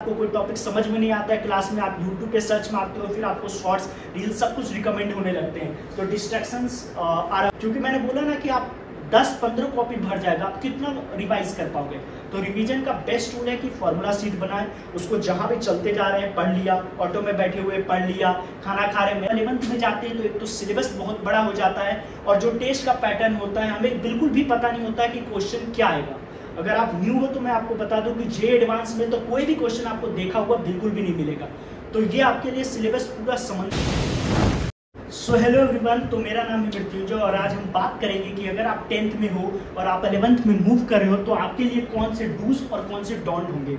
आपको कोई टॉपिक समझ में नहीं आता है क्लास में आप यूट्यूब पे सर्च मारते हो, फिर आपको शॉर्ट्स रील्स सब कुछ रिकमेंड होने लगते हैं। तो डिस्ट्रैक्शंस आ रहा क्योंकि मैंने बोला ना कि आप 10-15 कॉपी भर जाएगा, आप कितना रिवाइज कर पाओगे? तो रिवीजन का बेस्ट टूल है कि फॉर्मूला सीट बनाए, उसको जहाँ भी चलते जा रहे हैं, पढ़ लिया ऑटो में बैठे हुए पढ़ लिया, खाना खा रहे हैं इलेवंथ में जाते हैं तो एक तो सिलेबस बहुत बड़ा हो जाता है, और जो टेस्ट का पैटर्न होता है, हमें बिल्कुल भी पता नहीं होता है कि क्वेश्चन क्या आएगा। अगर आप न्यू हो तो मैं आपको बता दूँ कि जे एडवांस में तो कोई भी क्वेश्चन आपको देखा हुआ बिल्कुल भी नहीं मिलेगा। तो ये आपके लिए सिलेबस पूरा समझ सो हेलो एवरीवन तो मेरा नाम है मृत्युंजय और आज हम बात करेंगे कि अगर आप टेंथ में हो और आप अलेवंथ में मूव कर रहे हो तो आपके लिए कौन से डूस और कौन से डॉन्ट होंगे?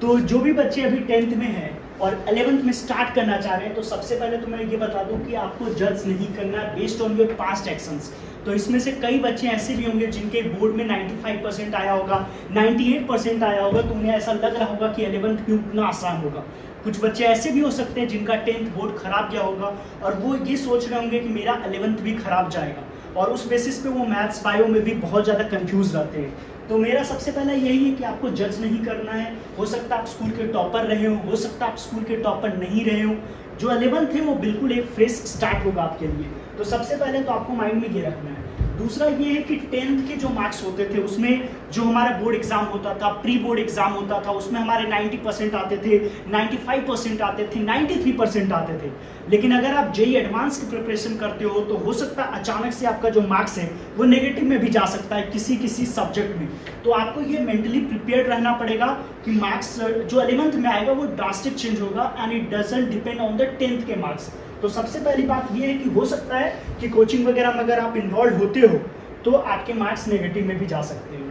तो जो भी बच्चे अभी टेंथ में हैं और अलेवंथ में स्टार्ट करना चाह रहे हैं तो सबसे पहले तो मैं ये बता दूँ कि आपको जज नहीं करना based on your past actions तो इसमें से कई बच्चे ऐसे भी होंगे जिनके बोर्ड में 95 परसेंट आया होगा 98 परसेंट आया होगा तो उन्हें ऐसा लग रहा होगा कि अलेवंथ क्यों उतना आसान होगा। कुछ बच्चे ऐसे भी हो सकते हैं जिनका टेंथ बोर्ड खराब गया होगा और वो ये सोच रहे होंगे कि मेरा अलेवंथ भी खराब जाएगा। और उस बेसिस पे वो मैथ्स बायो में भी बहुत ज़्यादा कंफ्यूज रहते हैं। तो मेरा सबसे पहला यही है कि आपको जज नहीं करना है। हो सकता आप स्कूल के टॉपर रहे हो हो सकता आप स्कूल के टॉपर नहीं रहे हो। जो अलेवंथ है वो बिल्कुल एक फ्रेश स्टार्ट होगा आपके लिए। तो सबसे पहले तो आपको माइंड में ये रखना है। दूसरा ये है कि टेंथ के जो मार्क्स होते थे, उसमें जो हमारा बोर्ड एग्ज़ाम होता था प्री बोर्ड एग्ज़ाम होता था, उसमें हमारे 90 परसेंट आते थे 95 परसेंट आते थे 93 परसेंट आते थे। लेकिन अगर आप जेई एडवांस की प्रिपरेशन करते हो तो हो सकता है अचानक से आपका जो मार्क्स है, वो नेगेटिव में भी जा सकता है किसी किसी सब्जेक्ट में। तो आपको ये मेंटली प्रिपेयर रहना पड़ेगा कि मार्क्स जो अलेवंथ में आएगा, वो ड्रास्टिक चेंज होगा and it depend on the tenth के मार्क्स तो सबसे पहली बात ये है कि हो सकता है कि कोचिंग वगैरह में अगर आप इन्वॉल्व होते हो तो आपके मार्क्स नेगेटिव में भी जा सकते हैं।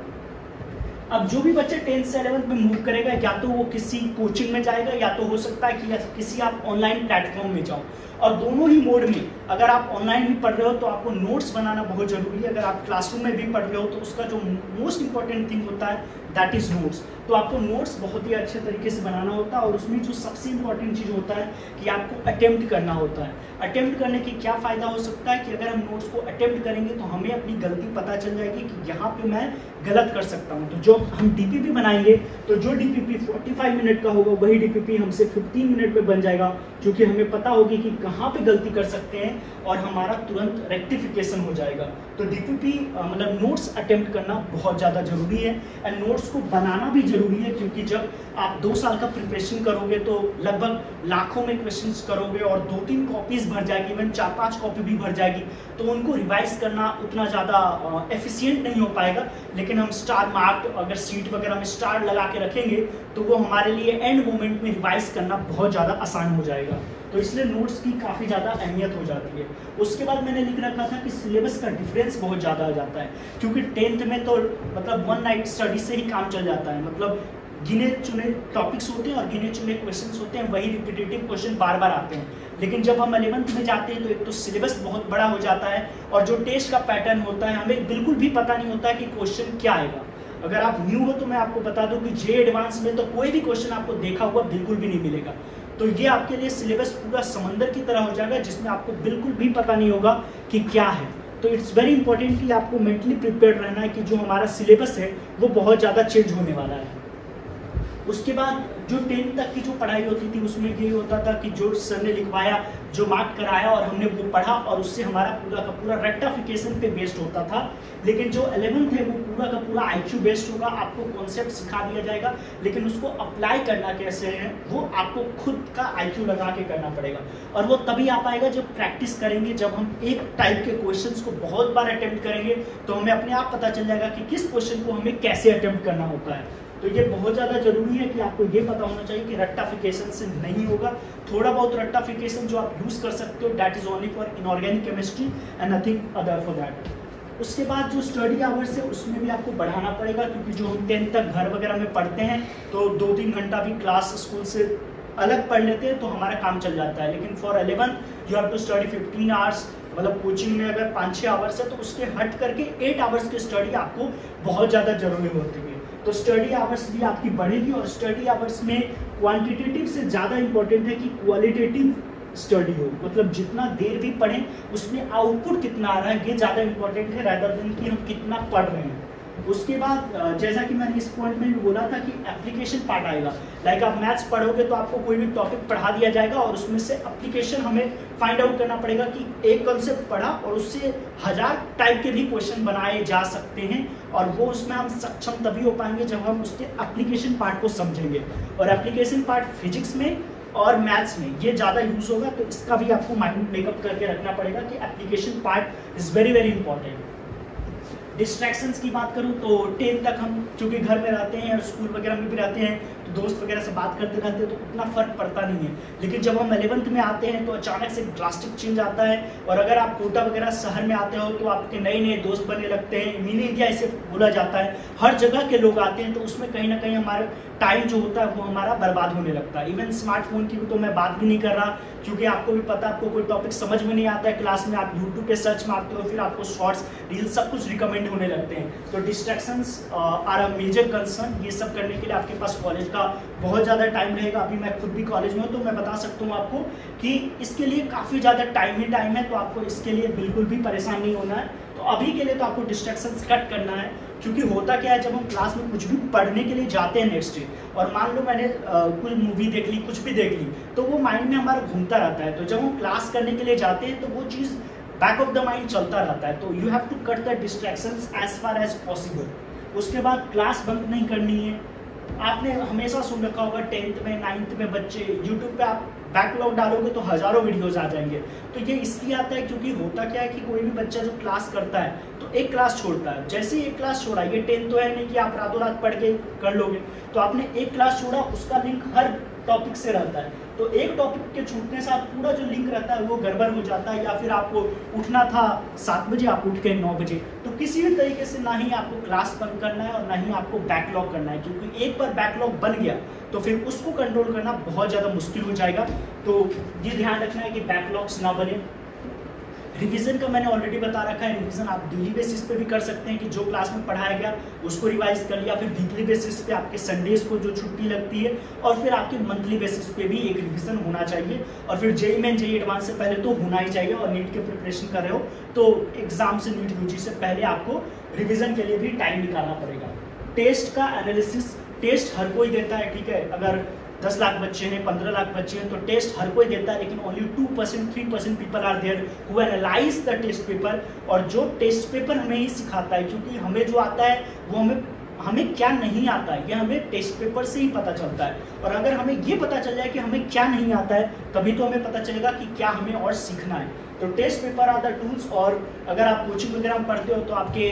अब जो भी बच्चे टेंथ से इलेवंथ में मूव करेगा, या तो वो किसी कोचिंग में जाएगा, या तो हो सकता है कि किसी आप ऑनलाइन प्लेटफॉर्म में जाओ। और दोनों ही मोड में अगर आप ऑनलाइन भी पढ़ रहे हो तो आपको नोट्स बनाना बहुत ज़रूरी है। अगर आप क्लासरूम में भी पढ़ रहे हो तो उसका जो मोस्ट इंपॉर्टेंट थिंग होता है दैट इज़ नोट्स तो आपको नोट्स बहुत ही अच्छे तरीके से बनाना होता है और उसमें जो सबसे इंपॉर्टेंट चीज़ होता है कि आपको अटैम्प्ट करना होता है। अटेम्प्ट करने के क्या फ़ायदा हो सकता है कि अगर हम नोट्स को अटेम्प्ट करेंगे तो हमें अपनी गलती पता चल जाएगी कि यहाँ पे मैं गलत कर सकता हूँ। तो जो हम डीपीपी बनाएँगे तो जो डीपीपी 45 मिनट का होगा, वही डीपीपी हमसे 15 मिनट में बन जाएगा क्योंकि हमें पता होगी कि कहाँ पे गलती कर सकते हैं और हमारा तुरंत रेक्टिफिकेशन हो जाएगा। तो डीपीपी मतलब नोट्स अटेम्प्ट करना बहुत ज़्यादा ज़रूरी है। एंड नोट्स को बनाना भी ज़रूरी है, क्योंकि जब आप दो साल का प्रिपरेशन करोगे तो लगभग लाखों में क्वेश्चन करोगे और दो तीन कॉपीज भर जाएगी इवन चार पाँच कॉपी भी भर जाएगी। तो उनको रिवाइज करना उतना ज़्यादा एफिशिएंट नहीं हो पाएगा। लेकिन हम स्टार मार्क अगर सीट वगैरह में स्टार लगा के रखेंगे तो वो हमारे लिए एंड मोमेंट में रिवाइज करना बहुत ज़्यादा आसान हो जाएगा। तो इसलिए नोट्स की काफ़ी ज़्यादा अहमियत हो जाती है। उसके बाद मैंने लिख रखा था कि सिलेबस का डिफरेंस बहुत ज़्यादा आ जाता है, क्योंकि टेंथ में तो मतलब वन नाइट स्टडी से ही काम चल जाता है। मतलब गिने चुने टॉपिक्स होते हैं और गिने चुने क्वेश्चंस होते हैं, वही रिपीटेटिव क्वेश्चन बार बार आते हैं। लेकिन जब हम अलेवंथ में जाते हैं तो एक तो सिलेबस बहुत बड़ा हो जाता है और जो टेस्ट का पैटर्न होता है, हमें बिल्कुल भी पता नहीं होता है कि क्वेश्चन क्या आएगा। अगर आप न्यू हो तो मैं आपको बता दूँ कि जे एडवांस में तो कोई भी क्वेश्चन आपको देखा हुआ बिल्कुल भी नहीं मिलेगा। तो ये आपके लिए सिलेबस पूरा समंदर की तरह हो जाएगा, जिसमें आपको बिल्कुल भी पता नहीं होगा कि क्या है। तो इट्स वेरी इंपॉर्टेंट कि आपको मेंटली प्रिपेयर रहना है कि जो हमारा सिलेबस है, वो बहुत ज़्यादा चेंज होने वाला है। उसके बाद जो टेंथ तक की जो पढ़ाई होती थी, उसमें ये होता था कि जो सर ने लिखवाया, जो मार्क कराया और हमने वो पढ़ा और उससे हमारा पूरा का पूरा रेक्टाफिकेशन पे बेस्ड होता था। लेकिन जो एलेवंथ है, वो पूरा का पूरा आई बेस्ड होगा, आपको कॉन्सेप्ट सिखा दिया जाएगा, लेकिन उसको अप्लाई करना कैसे है, वो आपको खुद का आईक्यू लगा के करना पड़ेगा। और वो तभी आ पाएगा जब प्रैक्टिस करेंगे, जब हम एक टाइप के क्वेश्चन को बहुत बार अटेम्प्ट करेंगे तो हमें अपने आप पता चल जाएगा कि किस क्वेश्चन को हमें कैसे अटेम्प्ट करना होता है। तो ये बहुत ज़्यादा ज़रूरी है कि आपको ये पता होना चाहिए कि रट्टाफिकेशन से नहीं होगा। थोड़ा बहुत रट्टाफिकेशन जो आप यूज़ कर सकते हो that is only for inorganic chemistry and nothing other for that उसके बाद जो स्टडी आवर्स है, उसमें भी आपको बढ़ाना पड़ेगा, क्योंकि जो हम टेंथ तक घर वगैरह में पढ़ते हैं तो दो तीन घंटा भी क्लास स्कूल से अलग पढ़ लेते हैं तो हमारा काम चल जाता है। लेकिन for eleven you have to study fifteen hours मतलब कोचिंग में अगर पाँच छः आवर्स है तो उसके हट करके एट आवर्स की स्टडी आपको बहुत ज़्यादा ज़रूरी होती है। तो स्टडी आवर्स भी आपकी बढ़ेगी और स्टडी आवर्स में क्वांटिटेटिव से ज़्यादा इंपॉर्टेंट है कि क्वालिटेटिव स्टडी हो। मतलब जितना देर भी पढ़ें, उसमें आउटपुट कितना आ रहा है, ये ज़्यादा इंपॉर्टेंट है रादर देन कि हम कितना पढ़ रहे हैं। उसके बाद जैसा कि मैंने इस पॉइंट में भी बोला था कि एप्लीकेशन पार्ट आएगा। लाइक आप मैथ्स पढ़ोगे तो आपको कोई भी टॉपिक पढ़ा दिया जाएगा और उसमें से एप्लीकेशन हमें फाइंड आउट करना पड़ेगा कि एक कंसेप्ट पढ़ा और उससे हज़ार टाइप के भी क्वेश्चन बनाए जा सकते हैं और वो उसमें हम सक्षम तभी हो पाएँगे जब हम उसके एप्लीकेशन पार्ट को समझेंगे। और एप्लीकेशन पार्ट फिजिक्स में और मैथ्स में, ये ज़्यादा यूज़ होगा तो इसका भी आपको माइंड मेकअप करके रखना पड़ेगा कि application part is very very important distractions की बात करूँ तो टेंथ तक हम चूँकि घर में रहते हैं और स्कूल वगैरह में भी रहते हैं दोस्त वगैरह से बात करते रहते हैं तो उतना फ़र्क पड़ता नहीं है। लेकिन जब हम एलेवंथ में आते हैं तो अचानक से ड्रास्टिक चेंज आता है और अगर आप कोटा वगैरह शहर में आते हो तो आपके नए नए दोस्त बनने लगते हैं मिनी इंडिया इसे बोला जाता है। हर जगह के लोग आते हैं तो उसमें कहीं ना कहीं हमारे टाइम जो होता है वो हमारा बर्बाद होने लगता है। इवन स्मार्टफ़ोन की तो मैं बात भी नहीं कर रहा, क्योंकि आपको भी पता, आपको कोई टॉपिक समझ में नहीं आता है। क्लास में आप यूट्यूब पे सर्च मारते हो, फिर आपको शॉर्ट्स रील्स सब कुछ रिकमेंड होने लगते हैं। तो distractions are a major concern ये सब करने के लिए आपके पास कॉलेज का बहुत ज़्यादा टाइम रहेगा। अभी मैं खुद भी कॉलेज में हूँ तो मैं बता सकता हूँ आपको कि इसके लिए काफ़ी ज़्यादा टाइम ही टाइम है तो आपको इसके लिए बिल्कुल भी परेशान नहीं होना है। तो अभी के लिए तो आपको डिस्ट्रैक्शन कट करना है, क्योंकि होता क्या है, जब हम क्लास में कुछ भी पढ़ने के लिए जाते हैं नेक्स्ट डे और मान लो मैंने कोई मूवी देख ली, कुछ भी देख ली तो वो माइंड में हमारा घूमता रहता है। तो जब हम क्लास करने के लिए जाते हैं तो वो चीज़ बैक ऑफ़ द माइंड चलता रहता है। तो you have to cut the distraction as far as possible उसके बाद क्लास बंक नहीं करनी है। आपने हमेशा सुन रखा होगा टेंथ में नाइन्थ में बच्चे यूट्यूब पे आप बैकलॉग डालोगे तो हज़ारों वीडियोज़ आ जाएँगे। तो ये इसलिए आता है क्योंकि होता क्या है कि कोई भी बच्चा जो क्लास करता है तो एक क्लास छोड़ता है। जैसे ही एक क्लास छोड़ा, ये टेंथ तो है नहीं कि आप रातों रात पढ़ के कर लोगे। तो आपने एक क्लास छोड़ा, उसका लिंक हर टॉपिक से रहता है। तो एक टॉपिक के छूटने से पूरा जो लिंक रहता है, वो गड़बड़ हो जाता है या फिर आपको उठना था सात बजे, आप उठ गए नौ बजे। तो किसी भी तरीके से ना ही आपको क्लास बंद करना है और ना ही आपको बैकलॉग करना है, क्योंकि एक बार बैकलॉग बन गया तो फिर उसको कंट्रोल करना बहुत ज़्यादा मुश्किल हो जाएगा। तो ये ध्यान रखना है कि बैकलॉग्स ना बने। रिवीजन का मैंने ऑलरेडी बता रखा है रिवीजन आप डेली बेसिस पे भी कर सकते हैं कि जो क्लास में पढ़ाया गया, उसको रिवाइज कर लिया, फिर वीकली बेसिस पे आपके संडेज को जो छुट्टी लगती है, और फिर आपके मंथली बेसिस पे भी एक रिवीजन होना चाहिए। और फिर जेई मेन जेई एडवांस से पहले तो होना ही चाहिए, और नीट के प्रिपरेशन कर रहे हो तो एग्ज़ाम से नीट यूजी से पहले आपको रिविजन के लिए भी टाइम निकालना पड़ेगा। टेस्ट का एनालिसिस टेस्ट हर कोई देता है, ठीक है? अगर दस लाख बच्चे हैं, पंद्रह लाख बच्चे हैं तो टेस्ट हर कोई देता है, लेकिन only two percent three percent people are there who analyse the test paper और जो टेस्ट पेपर हमें ही सिखाता है, क्योंकि हमें जो आता है, वो हमें हमें क्या नहीं आता है, ये हमें टेस्ट पेपर से ही पता चलता है। और अगर हमें ये पता चल जाए कि हमें क्या नहीं आता है, तभी तो हमें पता चलेगा कि क्या हमें और सीखना है। तो test paper are the tools और अगर आप कोचिंग वगैरह पढ़ते हो तो आपके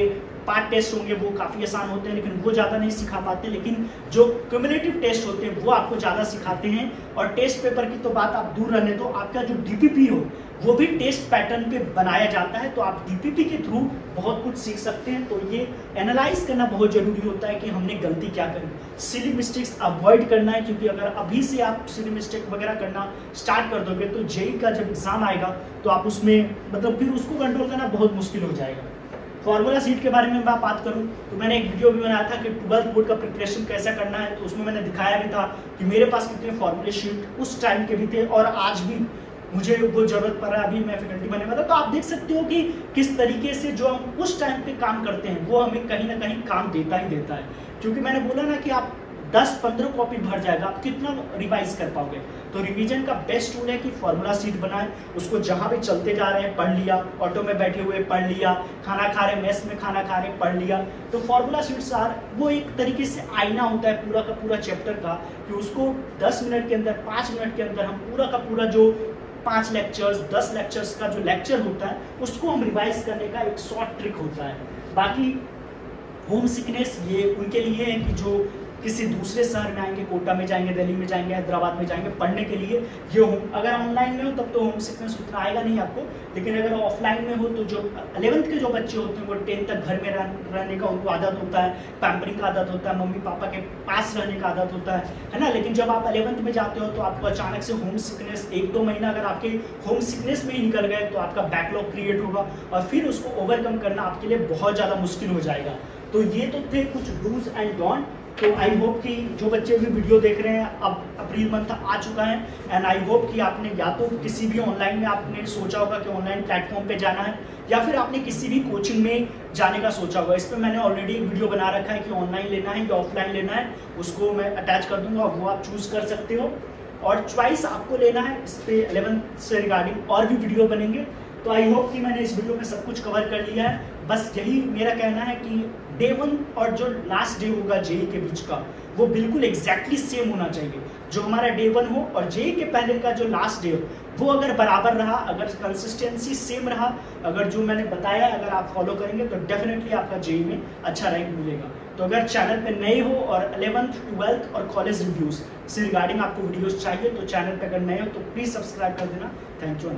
पार्ट टेस्ट होंगे, वो काफ़ी आसान होते हैं, लेकिन वो ज़्यादा नहीं सिखा पाते। लेकिन जो क्यूमुलेटिव टेस्ट होते हैं, वो आपको ज़्यादा सिखाते हैं। और टेस्ट पेपर की तो बात आप दूर रहने तो आपका जो डीपीपी हो, वो भी टेस्ट पैटर्न पे बनाया जाता है। तो आप डीपीपी के थ्रू बहुत कुछ सीख सकते हैं। तो ये एनालाइज करना बहुत ज़रूरी होता है कि हमने गलती क्या करी। सिली मिस्टेक्स अवॉइड करना है, क्योंकि अगर अभी से आप सिली मिस्टेक वगैरह करना स्टार्ट कर दोगे तो जेई का जब एग्ज़ाम आएगा तो आप उसमें मतलब फिर उसको कंट्रोल करना बहुत मुश्किल हो जाएगा। फॉर्मूला सीट के बारे में मैं बात करूँ तो मैंने एक वीडियो भी बनाया था कि ट्वेल्थ बोर्ड का प्रिपरेशन कैसा करना है तो उसमें मैंने दिखाया भी था कि मेरे पास कितने फॉर्मूले शीट उस टाइम के भी थे और आज भी मुझे वो ज़रूरत पड़ रहा है, अभी मैं फैकल्टी बने वाला तो आप देख सकते हो कि किस तरीके से जो हम उस टाइम पे काम करते हैं, वो हमें कहीं ना कहीं काम देता ही देता है। क्योंकि मैंने बोला ना कि आप दस पंद्रह कॉपी भर जाएगा, आप कितना रिवाइज कर पाओगे? तो रिवीजन का बेस्ट टूल है कि फॉर्मूला सीट बनाए, उसको जहाँ भी चलते जा रहे हैं, पढ़ लिया ऑटो में बैठे हुए पढ़ लिया, खाना खा रहे मेस में खाना खा रहे पढ़ लिया। तो फॉर्मूला सीट आर वो एक तरीके से आईना होता है पूरा का पूरा चैप्टर का, कि उसको दस मिनट के अंदर, पाँच मिनट के अंदर हम पूरा का पूरा जो पाँच लेक्चर्स दस लेक्चर्स का जो लेक्चर होता है, उसको हम रिवाइज करने का एक शॉर्ट ट्रिक होता है। बाकी होम सिकनेस ये उनके लिए है कि जो किसी दूसरे शहर में आएँगे, कोटा में जाएँगे, दिल्ली में जाएँगे, हैदराबाद में जाएँगे पढ़ने के लिए, ये होम अगर ऑनलाइन में हो, तब तो होम सिकनेस उतना आएगा नहीं आपको। लेकिन अगर ऑफलाइन में हो तो जो अलेवंथ के जो बच्चे होते हैं, वो टेंथ तक घर में रहने का उनको आदत होता है पैम्परिंग का आदत होता है, मम्मी पापा के पास रहने का आदत होता है है ना? लेकिन जब आप अलेवंथ में जाते हो तो आपको अचानक से होम सिकनेस एक दो महीना अगर आपके होम सिकनेस में ही निकल गए तो आपका बैकलॉग क्रिएट होगा और फिर उसको ओवरकम करना आपके लिए बहुत ज़्यादा मुश्किल हो जाएगा। तो ये तो थे कुछ डूज एंड डॉन्ट तो आई होप कि जो बच्चे भी वीडियो देख रहे हैं, अब अप्रैल मंथ आ चुका है एंड आई होप कि आपने या तो किसी भी ऑनलाइन में आपने सोचा होगा कि ऑनलाइन प्लेटफॉर्म पे जाना है, या फिर आपने किसी भी कोचिंग में जाने का सोचा होगा। इस पर मैंने ऑलरेडी वीडियो बना रखा है कि ऑनलाइन लेना है या ऑफलाइन लेना है, उसको मैं अटैच कर दूँगा वो आप चूज़ कर सकते हो। और च्वाइस आपको लेना है, इस पर एलेवंथ से रिगार्डिंग और भी वीडियो बनेंगे। तो आई होप कि मैंने इस वीडियो में सब कुछ कवर कर लिया है। बस यही मेरा कहना है कि डे वन और जो लास्ट डे होगा जेई के बीच का, वो बिल्कुल एग्जैक्टली सेम होना चाहिए। जो हमारा डे वन हो और जेई के पहले का जो लास्ट डे हो, वो अगर बराबर रहा, अगर कंसिस्टेंसी सेम रहा, अगर जो मैंने बताया अगर आप फॉलो करेंगे तो डेफिनेटली आपका जेई में अच्छा रैंक मिलेगा। तो अगर चैनल पे नए हो और अलेवंथ ट्वेल्थ और कॉलेज रिव्यूज़ से रिगार्डिंग आपको वीडियोस चाहिए तो चैनल पे अगर नए हो तो प्लीज़ सब्सक्राइब कर देना। Thank you